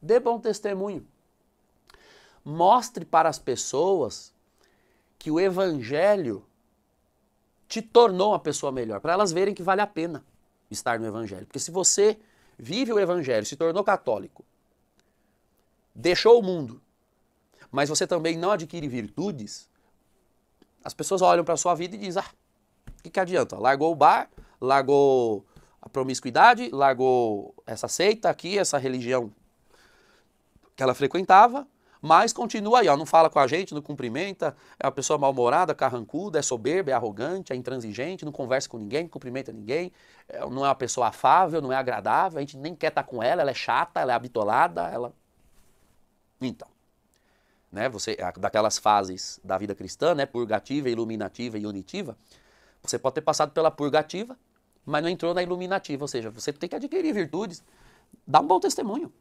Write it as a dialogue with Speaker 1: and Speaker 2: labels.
Speaker 1: Dê bom testemunho. Mostre para as pessoas que o evangelho te tornou uma pessoa melhor, para elas verem que vale a pena estar no evangelho. Porque se você vive o evangelho, se tornou católico, deixou o mundo, mas você também não adquire virtudes, as pessoas olham para a sua vida e dizem: ah, o que, que adianta? Largou o bar, largou a promiscuidade, largou essa seita aqui, essa religião que ela frequentava, mas continua aí, ó, não fala com a gente, não cumprimenta, é uma pessoa mal-humorada, carrancuda, é soberba, é arrogante, é intransigente, não conversa com ninguém, não cumprimenta ninguém, é, não é uma pessoa afável, não é agradável, a gente nem quer estar com ela, ela é chata, ela é habitolada, ela... Então, né, você, daquelas fases da vida cristã, né, purgativa, iluminativa e unitiva, você pode ter passado pela purgativa, mas não entrou na iluminativa, ou seja, você tem que adquirir virtudes, dá um bom testemunho.